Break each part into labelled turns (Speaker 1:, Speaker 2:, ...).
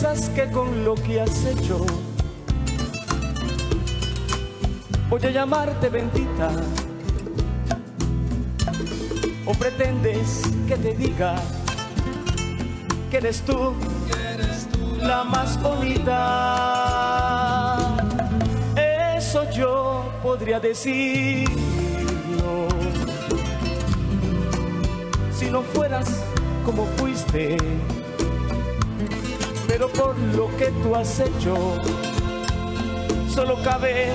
Speaker 1: Piensas que con lo que has hecho voy a llamarte bendita o pretendes que te diga que eres tú, la más bonita. Eso yo podría decirlo si no fueras como fuiste, pero por lo que tú has hecho, solo cabe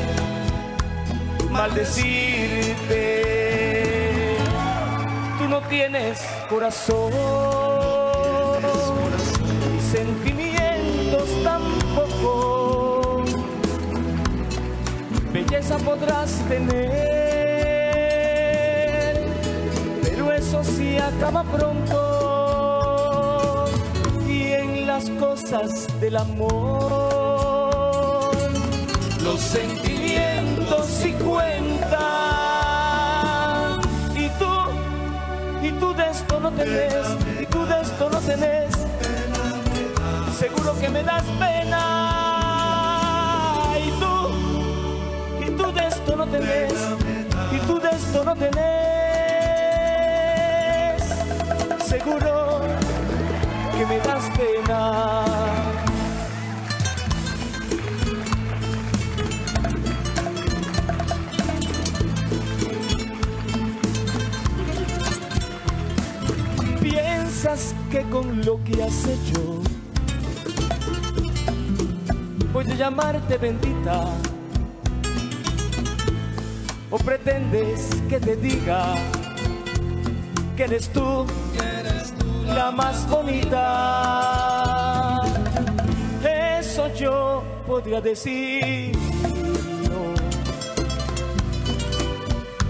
Speaker 1: maldecirte. Tú no tienes corazón, ni sentimientos tampoco. Belleza podrás tener, pero eso sí acaba pronto. Y las cosas del amor, los sentimientos sí cuentan. Y tú, y tú de esto no tenés, y tú de esto no tenés. Seguro que me das pena. Y tú, y tú de esto no tenés, que con lo que has hecho a llamarte bendita o pretendes que te diga que eres tú, la más bonita. Eso yo podría decirlo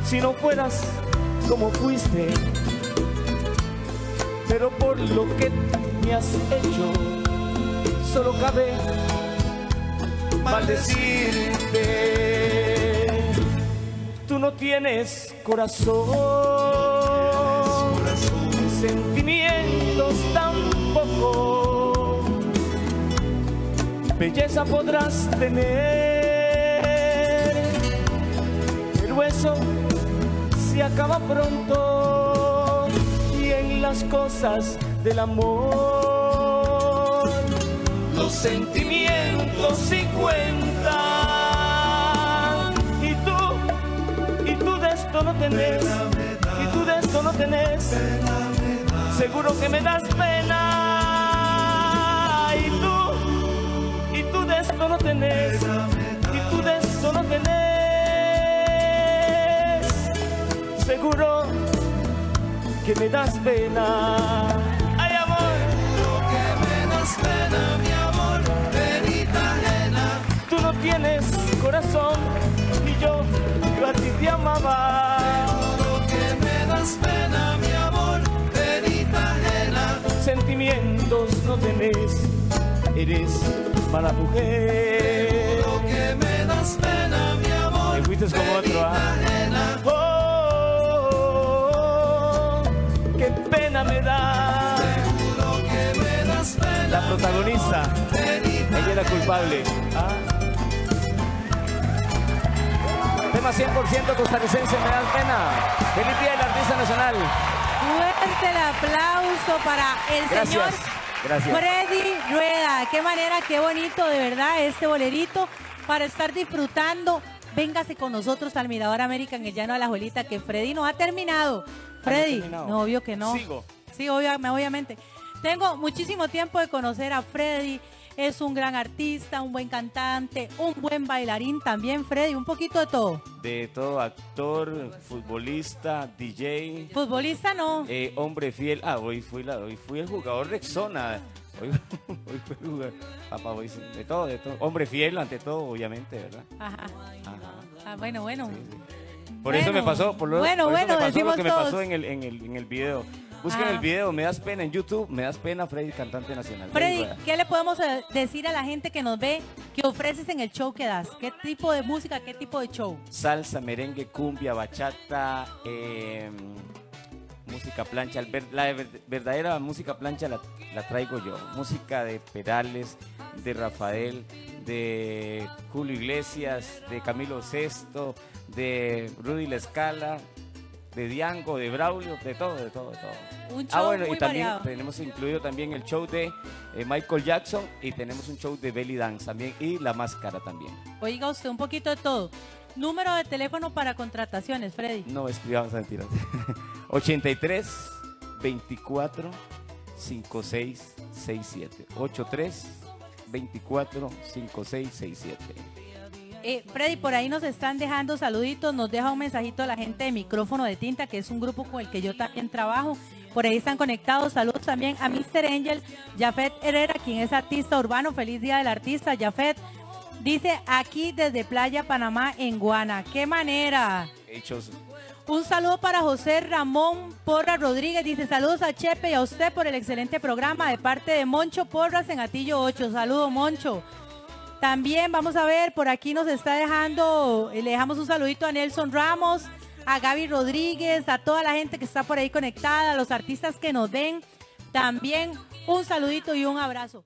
Speaker 1: si no fueras como fuiste, pero por lo que me has hecho, solo cabe maldecirte. Tú no tienes corazón, sentimientos tampoco. Belleza podrás tener, pero eso se acaba pronto las cosas del amor. Los sentimientos sí cuentan. Y tú y tú de esto no tenés. Y tú de esto no tenés. Seguro que me das pena que me das pena ay amor
Speaker 2: que me das pena, mi amor, penita ajena.
Speaker 1: tú no tienes corazón y yo yo a ti te amaba
Speaker 2: Lo que me das pena, mi amor, penita ajena.
Speaker 1: sentimientos no tenés eres mala mujer
Speaker 2: Lo que me das pena, mi amor,
Speaker 1: Te fuiste como otro, ah. Protagonista, ella era culpable. Ah. Tema 100% costarricense, me da pena. Feliz Día del Artista Nacional.
Speaker 3: Fuerte el aplauso para el
Speaker 1: Gracias,
Speaker 3: señor
Speaker 1: gracias.
Speaker 3: Freddy Rueda. Qué manera, qué bonito de verdad este bolerito para estar disfrutando. Véngase con nosotros al Mirador América en el Llano de la Juelita, que Freddy no ha terminado. Freddy,
Speaker 1: terminado.
Speaker 3: no, obvio que no.
Speaker 1: Sigo.
Speaker 3: Sí, obvia- obviamente. Tengo muchísimo tiempo de conocer a Freddy. Es un gran artista, un buen cantante, un buen bailarín también, Freddy. Un poquito de todo.
Speaker 1: De todo, actor, futbolista, DJ,
Speaker 3: Futbolista no.
Speaker 1: eh, hombre fiel. Ah, hoy fui, la, hoy fui el jugador Rexona. Hoy, hoy fui el jugador. Papá, hoy de todo, de todo. Hombre fiel ante todo, obviamente, ¿verdad?
Speaker 3: Ajá.
Speaker 1: Ajá.
Speaker 3: Ah, bueno, bueno.
Speaker 1: Sí, sí. Por eso
Speaker 3: Bueno,
Speaker 1: me pasó, por lo,
Speaker 3: bueno,
Speaker 1: por eso
Speaker 3: bueno,
Speaker 1: me pasó lo que me pasó en el, en el, en el video. Busquen
Speaker 3: Ah.
Speaker 1: el video, me das pena en YouTube, me das pena Freddy, cantante nacional.
Speaker 3: Freddy. ¿qué le podemos eh, decir a la gente que nos ve que ofreces en el show que das? ¿Qué tipo de música, qué tipo de show?
Speaker 1: Salsa, merengue, cumbia, bachata, eh, música plancha. La ver- verdadera música plancha la, la traigo yo. Música de Perales, de Rafael, de Julio Iglesias, de Camilo Sesto, de Rudy La Escala, de Diango, de Braulio, de todo, de todo, de todo.
Speaker 3: Un
Speaker 1: Ah,
Speaker 3: show
Speaker 1: bueno,
Speaker 3: muy
Speaker 1: y también
Speaker 3: variado.
Speaker 1: tenemos incluido también el show de eh, Michael Jackson y tenemos un show de Belly Dance también y La Máscara también.
Speaker 3: Oiga usted, un poquito de todo. Número de teléfono para contrataciones, Freddy.
Speaker 1: No, es privado, es mentira. 83 24 56 67. 83 24 56 67.
Speaker 3: Eh, Freddy, por ahí nos están dejando saluditos, nos deja un mensajito la gente de Micrófono de Tinta, que es un grupo con el que yo también trabajo. Por ahí están conectados. Saludos también a Mr. Angel, Jafet Herrera, quien es artista urbano. Feliz Día del Artista, Jafet. Dice aquí desde Playa Panamá, en Guana. ¡Qué manera!
Speaker 1: Hechos.
Speaker 3: Un saludo para José Ramón Porra Rodríguez. Dice saludos a Chepe y a usted por el excelente programa de parte de Moncho Porras en Atillo 8. Saludo, Moncho. También vamos a ver, por aquí nos está dejando, eh, le dejamos un saludito a Nelson Ramos, a Gaby Rodríguez, a toda la gente que está por ahí conectada, a los artistas que nos ven. También un saludito y un abrazo.